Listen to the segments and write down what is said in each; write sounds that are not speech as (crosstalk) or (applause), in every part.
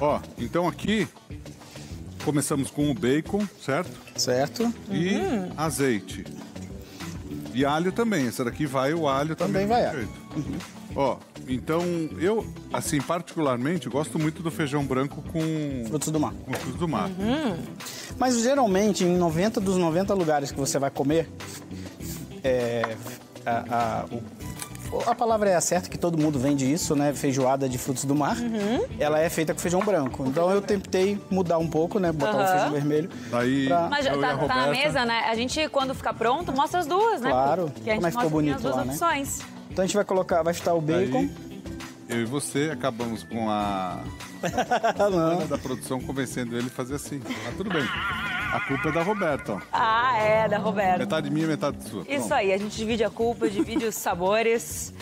Ó, então aqui começamos com o bacon, certo? Certo. E azeite. E alho também. Essa daqui vai o alho também. Também vai alho. jeito. Ó, então eu, assim, particularmente, gosto muito do feijão branco com, Frutos do mar. com frutos do mar. Mas geralmente, em 90 dos 90 lugares que você vai comer, é, a, a- o- a palavra é a certa, que todo mundo vende isso, né? Feijoada de frutos do mar. Ela é feita com feijão branco. Então eu tentei mudar um pouco, né? Botar o Aham. feijão vermelho. Daí Pra- Mas tá, tá na mesa, né? A gente, quando ficar pronto, mostra as duas, né? Claro. Que a gente Como é ficou bonito as duas lá, né? opções. Então a gente vai colocar, vai fritar o bacon. Daí, eu e você acabamos com a (laughs) da produção convencendo ele a fazer assim. Mas tudo bem. A culpa é da Roberta, ó. Ah, é, da Roberta. Metade minha, metade sua. Isso Pronto. aí, a gente divide a culpa, divide os sabores.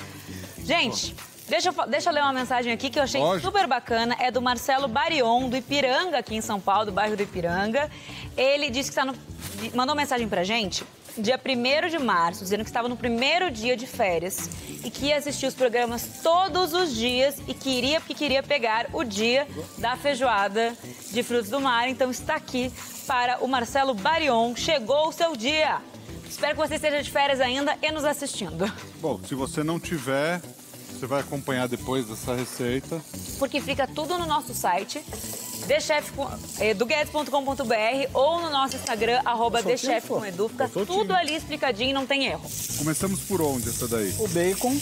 Gente, deixa eu, fa- deixa eu ler uma mensagem aqui que eu achei Lógico. super bacana. É do Marcelo Barion, do Ipiranga, aqui em São Paulo, do bairro do Ipiranga. Ele disse que está no. mandou mensagem pra gente. Dia 1 de março, dizendo que estava no primeiro dia de férias e que ia assistir os programas todos os dias e queria, porque queria pegar o dia da feijoada de frutos do mar. Então está aqui para o Marcelo Barion. Chegou o seu dia! Espero que você esteja de férias ainda e nos assistindo. Bom, se você não tiver, você vai acompanhar depois dessa receita. Porque fica tudo no nosso site, thechef.com.br ou no nosso Instagram, arroba thechef.edu. Fica tudo ali explicadinho, não tem erro. Começamos por onde essa daí? O bacon,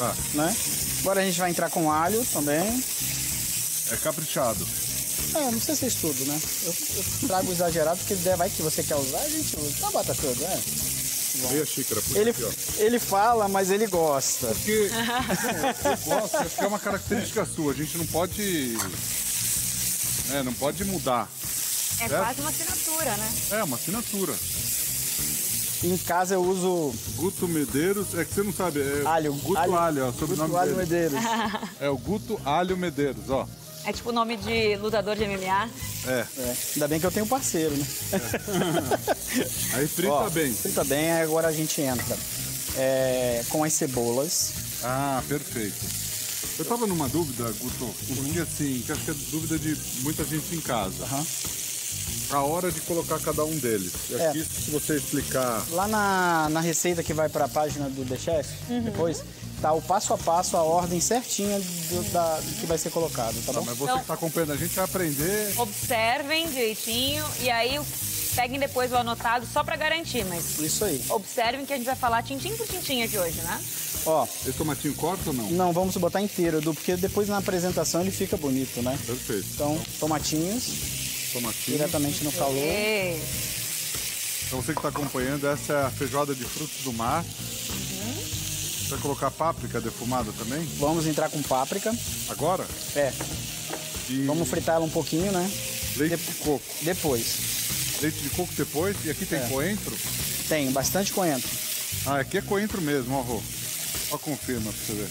Ah, né? Agora a gente vai entrar com alho também. é caprichado. É, não sei se é isso tudo, né? Eu, eu trago exagerado, porque vai que você quer usar, a gente usa. Tá, bota tudo, né? Meia xícara, puxa Ele, aqui, ó. ele fala, mas ele gosta. Porque (laughs) eu gosto, acho que é uma característica sua. A gente não pode. É, não pode mudar. É Certo. quase uma assinatura, né? É uma assinatura. Em casa eu uso Guto Medeiros, é que você não sabe. É Alho, Guto alho. Alho, ó, sobrenome Guto Alho dele. Medeiros. É o Guto Alho Medeiros, ó. É tipo o nome de lutador de MMA. É. É, ainda bem que eu tenho parceiro, né? Aí frita Ó, bem. Frita bem, aí agora a gente entra é, com as cebolas. Ah, perfeito. Eu tava numa dúvida, Guto, porque assim, que acho que é dúvida de muita gente em casa. Aham. A hora de colocar cada um deles. E É. aqui, se você explicar. Lá na, na receita que vai para a página do The Chef, depois, tá o passo a passo, a ordem certinha do, da, do que vai ser colocado, tá Tá, bom? mas você Então- que tá acompanhando a gente vai aprender. Observem direitinho e aí peguem depois o anotado só pra garantir, mas Isso aí. observem que a gente vai falar tintim por tintim aqui hoje, né? Ó, Esse tomatinho corta ou não? não vamos botar inteiro, Edu, porque depois na apresentação ele fica bonito, né? Perfeito. Então, tomatinhos, Tomatinho. diretamente no calor. Então você que está acompanhando, essa é a feijoada de frutos do mar. Vai colocar páprica defumada também? Vamos entrar com páprica. Agora? É, E vamos fritar ela um pouquinho, né? leite de coco. Depois. Leite de coco depois. E aqui tem É. coentro. Tem bastante coentro. Ah, aqui é coentro mesmo, ó, Rô. Só confirma pra você ver.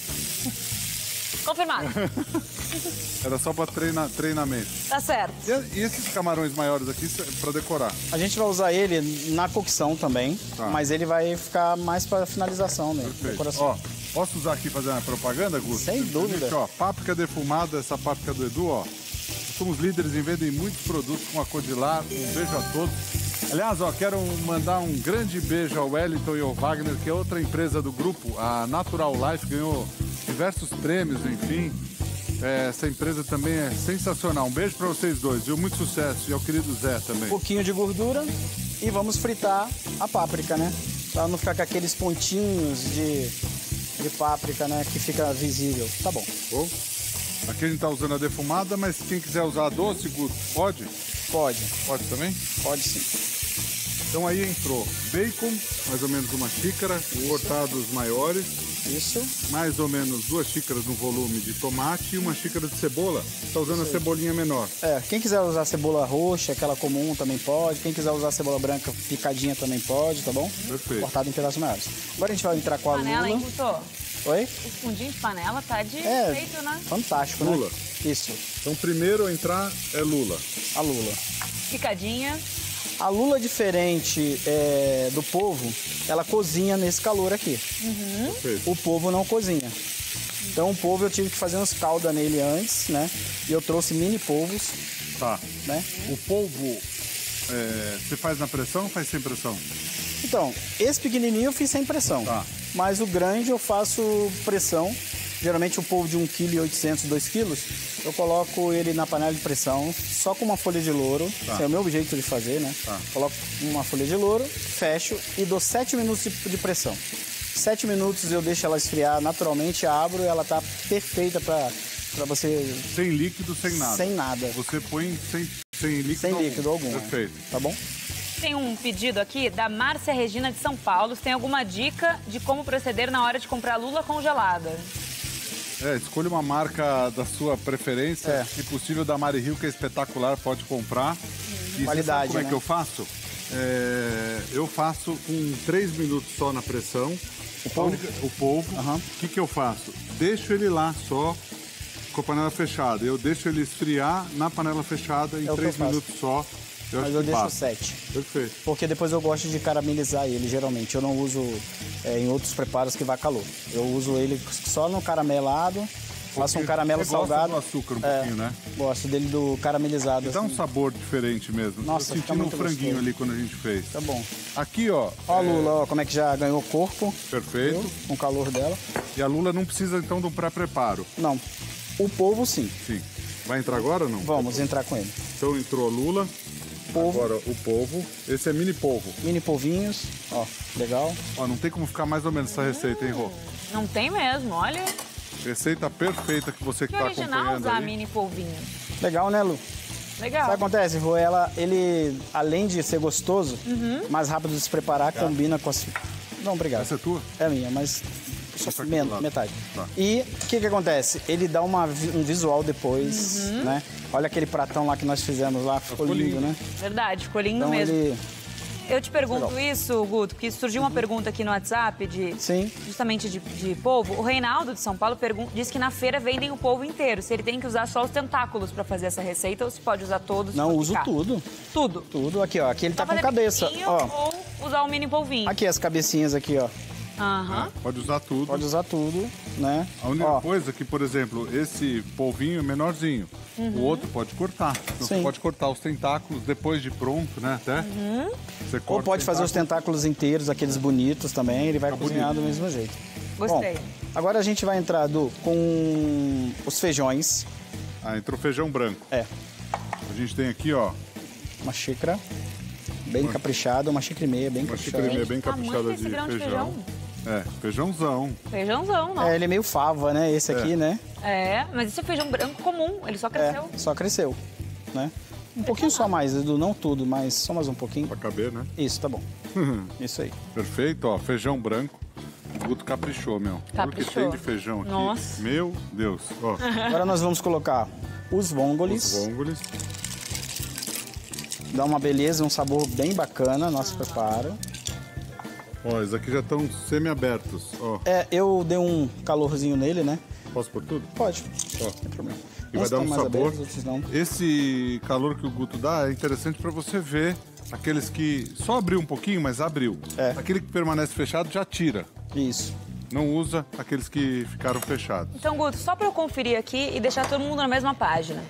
Confirmado. (laughs) Era só para treina, treinamento. tá certo. E, e esses camarões maiores aqui para decorar? A gente vai usar ele na cocção também, Tá. mas ele vai ficar mais para finalização, né? Decoração. Ó, posso usar aqui fazer uma propaganda, Guto? Sem dúvida. Ó, páprica defumada, essa páprica do Edu, ó. Somos líderes em venda em muitos produtos com a Codilar. Um beijo a todos. Aliás, ó, quero mandar um grande beijo ao Wellington e ao Wagner, que é outra empresa do grupo, a Natural Life, ganhou diversos prêmios, enfim. É, essa empresa também é sensacional. Um beijo para vocês dois, viu? Muito sucesso. E ao querido Zé também. Um pouquinho de gordura e vamos fritar a páprica, né? Pra não ficar com aqueles pontinhos de, de páprica, né? Que fica visível. Tá bom. Bom, aqui a gente tá usando a defumada, mas quem quiser usar a doce, Guto, pode? Pode, Pode também? pode sim. Então aí entrou bacon, mais ou menos uma xícara, cortados maiores, Isso. mais ou menos duas xícaras no volume de tomate e uma xícara de cebola. Tá usando a cebolinha menor. É, quem quiser usar cebola roxa, aquela comum, também pode. Quem quiser usar cebola branca picadinha também pode, tá bom? Perfeito. Cortado em pedaços maiores. Agora a gente vai entrar com a Panela, hein, lula. Guto? Oi? O fundinho de panela tá de É. jeito, né? Fantástico, Lula. né? Isso, Então primeiro a entrar é lula. a lula. Picadinha. A lula diferente é, do polvo, ela cozinha nesse calor aqui. Perfeito. O polvo não cozinha. Então o polvo eu tive que fazer uns calda nele antes, né? E eu trouxe mini polvos, Tá. né? O polvo, é, você faz na pressão ou faz sem pressão? Então, esse pequenininho eu fiz sem pressão. Tá. Mas o grande eu faço pressão. Geralmente o polvo de 1,8 kg, 2 kg, eu coloco ele na panela de pressão, só com uma folha de louro. Esse é o meu jeito de fazer, né? Tá. Coloco uma folha de louro, fecho e dou 7 minutos de, pressão. 7 minutos eu deixo ela esfriar naturalmente, abro e ela tá perfeita para você Sem líquido, sem nada. Sem nada. Você põe sem, sem líquido sem algum. líquido algum. Perfeito. Tá bom? Tem um pedido aqui da Márcia Regina de São Paulo. Você tem alguma dica de como proceder na hora de comprar lula congelada? É, escolha uma marca da sua preferência, É. se possível da Mari Rio, que é espetacular, pode comprar. E você Qualidade, sabe como é né? que eu faço? É, eu faço com 3 minutos só na pressão. O polvo? O polvo. Aham. O que, que eu faço? Deixo ele lá só com a panela fechada. Eu deixo ele esfriar na panela fechada em É o que 3 eu faço. minutos só. Eu Mas eu deixo passa. 7. Perfeito. Porque depois eu gosto de caramelizar ele, geralmente. Eu não uso é, em outros preparos que vai calor. Eu uso ele só no caramelado, faço um caramelo você gosta salgado. do açúcar um É, pouquinho, né? Gosto dele do caramelizado. E dá um assim. sabor diferente mesmo. Nossa, eu senti no muito franguinho gostoso. ali quando a gente fez. Tá bom. Aqui, ó. Ó a é, Lula, ó, como é que já ganhou corpo. Perfeito. viu? Com o calor dela. E a lula não precisa então de um pré-preparo. Não. O polvo, sim. Sim. Vai entrar agora ou não? Vamos entrar com ele. Então entrou a lula. Polvo. Agora o polvo. Esse é mini polvo. Mini polvinhos. Ó, legal. Ó, não tem como ficar mais ou menos essa receita, hein, Rô? Não tem mesmo, olha. Receita perfeita que você que Que tá original acompanhando usar aí. mini polvinho. Legal, né, Lu? Legal. Sabe o que acontece, Rô? Ela, ele, além de ser gostoso, Uhum. mais rápido de se preparar, combina com as... Não, obrigado. Essa é tua? É minha, mas só Essa aqui men- do lado. metade. Tá. E o que que acontece? Ele dá uma um visual depois, Uhum. né? Olha aquele pratão lá que nós fizemos lá, ficou, Ficou lindo, lindo. né? Verdade, ficou lindo Então mesmo. ele... Eu te pergunto isso, Guto, porque surgiu uma pergunta aqui no WhatsApp de Sim. justamente de, de polvo. O Reinaldo de São Paulo pergun- diz que na feira vendem o polvo inteiro. Se ele tem que usar só os tentáculos para fazer essa receita ou se pode usar todos? Não, uso picar? tudo. Tudo. Tudo aqui, ó. Aqui ele tá Só com cabeça, ó. Ou usar o mini polvinho. Aqui as cabecinhas aqui, ó. Aham. Pode usar tudo. Pode usar tudo, né? A única Ó, coisa é que, por exemplo, esse polvinho é menorzinho. O outro pode cortar. Então, você pode cortar os tentáculos depois de pronto, né? Até. Você Ou corta pode o fazer os tentáculo. tentáculos inteiros, aqueles bonitos também, ele vai Tá cozinhar bonito. do mesmo jeito. Gostei. Bom, agora a gente vai entrar do, com os feijões. Ah, entrou feijão branco. É, A gente tem aqui, ó, uma xícara bem caprichada, uma xícara e meia bem uma caprichada. xícara e meia bem caprichada desse de de feijão. É, feijãozão. Feijãozão, não. É, ele é meio fava, né? Esse aqui, né? É. mas isso é feijão branco comum, ele só cresceu. É, só cresceu, né? Um pouquinho só mais, Edu, não tudo, mas só mais um pouquinho. Pra caber, né? Isso, tá bom. (laughs) Isso aí. Perfeito, ó, feijão branco. O Guto caprichou, meu. Olha o que Caprichou. tem de feijão aqui. Nossa. Meu Deus. Ó, (laughs) Agora nós vamos colocar os os vongoles. Dá uma beleza, um sabor bem bacana, nosso preparo. Ó, esses aqui já estão semi-abertos. Ó, É, eu dei um calorzinho nele, né? posso por tudo? Pode, Ó. não tem problema. E vai dar um sabor. abertos, outros não. Esse calor que o Guto dá é interessante para você ver aqueles que só abriu um pouquinho, mas abriu. É. Aquele que permanece fechado já tira. Isso. Não usa aqueles que ficaram fechados. Então, Guto, só para eu conferir aqui e deixar todo mundo na mesma página.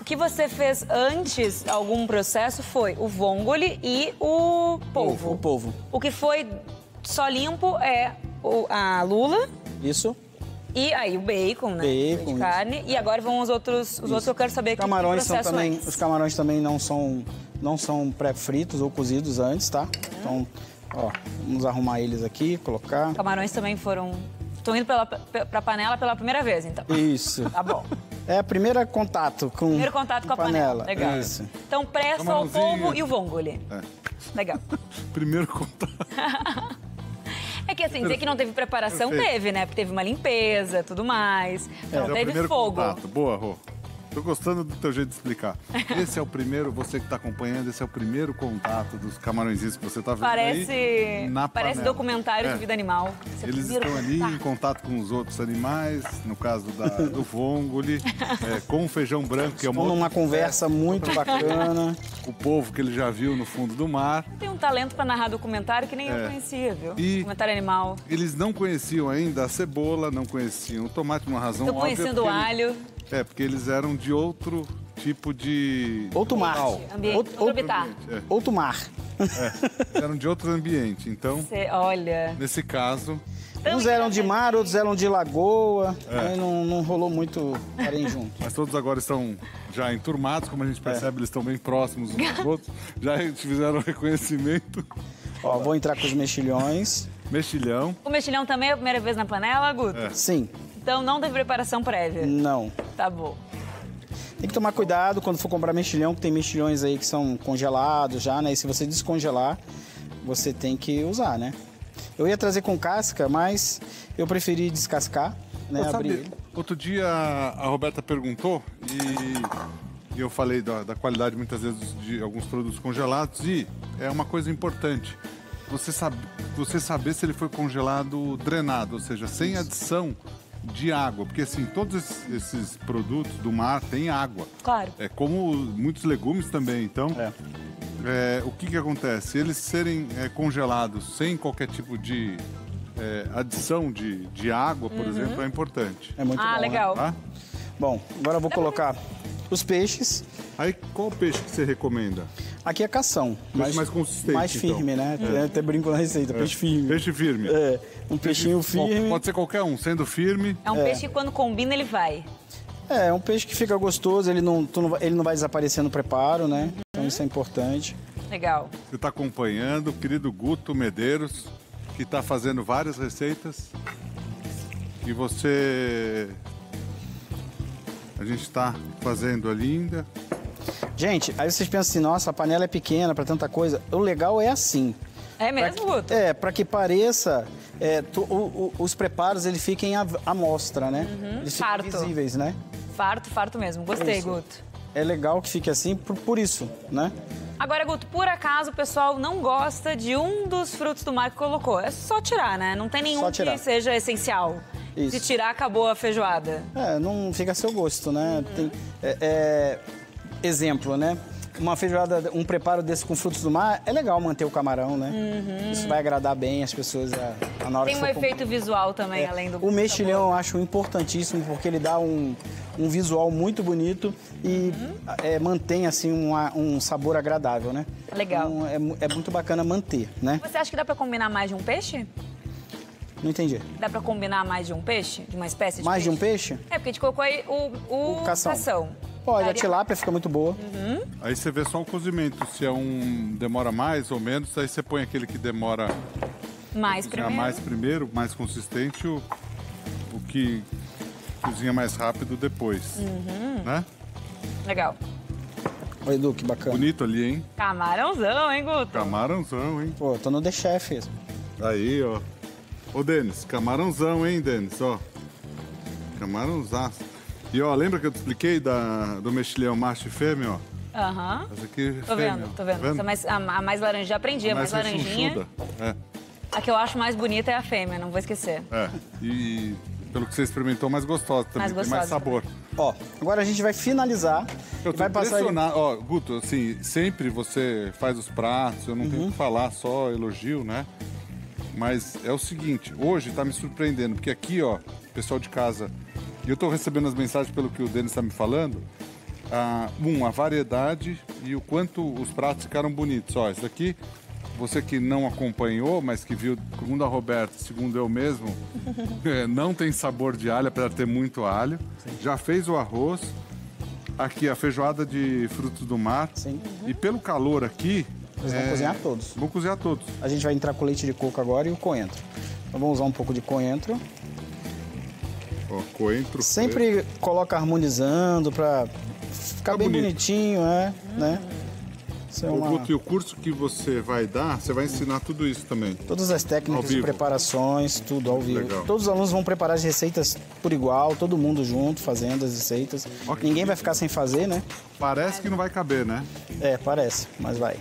O que você fez antes, algum processo, foi o vongole e o polvo. O polvo. O que foi só limpo é o- a lula Isso. e aí o bacon, né? Bacon, de isso. carne. E agora vão os outros. Os outros eu quero saber camarões que são processo também, antes. os camarões também não são não são pré-fritos ou cozidos antes, tá? Então, ó, vamos arrumar eles aqui, colocar. Camarões também foram. Estão indo pela, pe- pra panela pela primeira vez, então. Isso. (laughs) Tá bom. É o primeiro contato com Primeiro contato com a panela. Legal. Isso. Então, pré, só o polvo e o vongole. É. Legal. (laughs) Primeiro contato. (laughs) É que assim, dizer que não teve preparação, Perfeito. teve, né? Porque teve uma limpeza, tudo mais. Então, é o teve fogo. contato. Boa, Rô. Tô gostando do teu jeito de explicar. (laughs) Esse é o primeiro, você que está acompanhando, esse é o primeiro contato dos camarõezinhos que você está vendo Parece, aí na parece panela. documentário É. de vida animal. Esse é Eles primeiro estão ali contato. em contato com os outros animais, no caso da- (laughs) do vongole, é, com o feijão branco, que é uma Estão numa outra conversa muito bacana. o povo que ele já viu no fundo do mar. Tem um talento pra narrar documentário que nem eu É. conhecia, viu? E- Documentário animal. Eles não conheciam ainda a cebola, não conheciam o tomate, uma razão Tô óbvia. conhecendo o alho. É, porque eles eram de outro tipo de... Outro mar. Ambiente. Outro- Outro habitat. É, Outro mar. eram de outro ambiente. Então, Cê- olha. nesse caso, Uns eram de mar, outros eram de lagoa. É. Aí não, não rolou muito parem junto. (laughs) mas todos agora estão já enturmados, como a gente percebe, eles estão bem próximos uns dos outros. (laughs) Já fizeram reconhecimento. Ó, vou entrar com os mexilhões. Mexilhão. O mexilhão também é a primeira vez na panela, Guto? É. Sim, Então não teve preparação prévia. não. Tá bom. Tem que tomar cuidado quando for comprar mexilhão, que tem mexilhões aí que são congelados já, né? E se você descongelar, você tem que usar, né? Eu ia trazer com casca, mas eu preferi descascar, né? Abrir outro dia a Roberta perguntou e eu falei da, da qualidade muitas vezes de alguns produtos congelados e é uma coisa importante. Você, sabe, você saber se ele foi congelado drenado, ou seja, sem adição de água. Porque assim, todos esses, esses produtos do mar têm água. Claro. É como muitos legumes também. Então, É. é, o que, que acontece? Eles serem é, congelados sem qualquer tipo de é, adição de, de água, por exemplo, é importante. É muito ah, bom, né? legal. Tá? Bom, agora eu vou colocar os peixes. Aí, qual peixe que você recomenda? Aqui é cação. Peixe mais consistente, Mais então. firme, né? Eu Até brinco na receita, peixe firme. Peixe firme. É, um peixinho Qual- firme. Pode ser qualquer um, sendo firme. É um peixe que quando combina ele vai. É, é um peixe que fica gostoso, ele não, tu não vai- ele não vai desaparecer no preparo, né? Então isso é importante. Legal. Você está acompanhando o querido Guto Medeiros, que está fazendo várias receitas. E você. A gente está fazendo ali ainda. Gente, aí vocês pensam assim, nossa, a panela é pequena para tanta coisa. O legal é assim. É Pra mesmo, que- Guto? É, para que pareça, é, tu- o- o- os preparos eles fiquem à, à mostra, né? Eles ficam Farto. visíveis, né? Farto, farto mesmo. Gostei, Isso. Guto. É legal que fique assim por, por isso, né? Agora, Guto, por acaso o pessoal não gosta de um dos frutos do mar que colocou. É só tirar, né? Não tem nenhum que seja essencial. Isso. Se tirar, acabou a feijoada. É, não fica a seu gosto, né? Tem, é, é, exemplo, né? Uma feijoada, um preparo desse com frutos do mar, é legal manter o camarão, né? Isso vai agradar bem as pessoas a, a na hora Tem um for comprar. efeito visual também, além do O mexilhão eu acho importantíssimo porque ele dá um, um visual muito bonito e é, mantém assim uma- um sabor agradável, né? Legal. Então, é, é muito bacana manter, né? Você acha que dá pra combinar mais de um peixe? Não entendi. Dá pra combinar mais de um peixe? De uma espécie de Mais de peixe? um peixe? É, porque a gente colocou aí o, o, O cação. cação. Pode, a Daria- tilápia fica muito boa. Aí você vê só o cozimento. Se é um demora mais ou menos, aí você põe aquele que demora Mais primeiro. mais primeiro, mais consistente, o, o que cozinha mais rápido depois. Uhum. Né? Legal. Olha, Edu, que bacana. Bonito ali, hein? Camarãozão, hein, Guto? Camarãozão, hein? Pô, tô no The Chef. Aí, ó. Ô, Denis, camarãozão, hein, Denis? Ó. Camarãozaço. E, ó, lembra que eu te expliquei da, do mexilhão macho e fêmea, ó? Aham. Essa aqui é Tô fêmea, vendo, tô vendo. Tá Essa mais, a, a mais laranja, já aprendi, a mais, laranjinha. rechonchuda. É, A que eu acho mais bonita é a fêmea, não vou esquecer. é. E pelo que você experimentou, mais gostosa também. Mais Tem mais gostosa sabor. Ó, agora a gente vai finalizar. Eu tô vai passar impressionado. Ó, Guto, assim, sempre você faz os pratos, eu não tenho o Uhum. que falar, só elogio, né? Mas é o seguinte, hoje tá me surpreendendo, porque aqui, ó, pessoal de casa, e eu tô recebendo as mensagens pelo que o Denis tá me falando, ah, um, a variedade e o quanto os pratos ficaram bonitos. Ó, isso aqui, você que não acompanhou, mas que viu, segundo a Roberta, segundo eu mesmo, (laughs) é, não tem sabor de alho, apesar de ter muito alho. Já fez o arroz. Aqui a feijoada de frutos do mar. Sim. E pelo calor aqui. Eles vão cozinhar todos. Vão cozinhar todos. A gente vai entrar com leite de coco agora e o coentro. Então vamos usar um pouco de coentro. Ó, coentro. Sempre coloca harmonizando pra ficar Fica bem bonito. bonitinho, é, né? Isso é uma- Guto, e o curso que você vai dar, você vai ensinar tudo isso também. Todas as técnicas de preparações, tudo ao vivo. Legal. Todos os alunos vão preparar as receitas por igual, todo mundo junto, fazendo as receitas. Ninguém vai ficar sem fazer, né? Parece que não vai caber, né? É, parece, mas vai.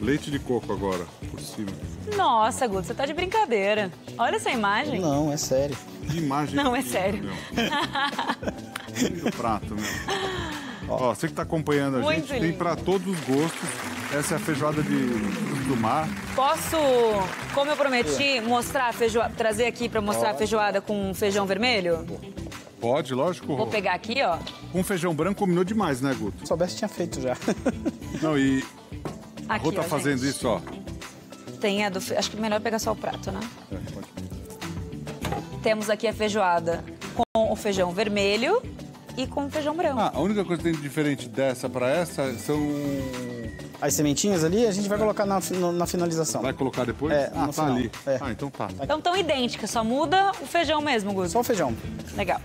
Leite de coco agora, por cima. Nossa, Guto, você tá de brincadeira. Olha essa imagem. Não, é sério. Que imagem. Não, é sério. Lindo prato, meu. Ó, você que tá acompanhando a Muito gente, tem lindo. pra todos os gostos. Essa é a feijoada de do mar. Posso, como eu prometi, mostrar a feijoada, trazer aqui pra mostrar a feijoada com feijão vermelho? Pode, lógico. Vou pegar aqui, ó. Com feijão branco combinou demais, né, Guto? Se soubesse, tinha feito já. Não, e Aqui, Rô tá ó, fazendo gente. isso, ó. Tem a do... Acho que é melhor pegar só o prato, né? É, pode. Temos aqui a feijoada com o feijão vermelho e com o feijão branco. Ah, a única coisa que tem de diferente dessa pra essa são. As sementinhas ali, a gente vai colocar na, na finalização. Vai colocar depois? É, ah, tá final. ali. É. Ah, então tá. Então tão idênticas, só muda o feijão mesmo, Guto. Só o feijão. Legal.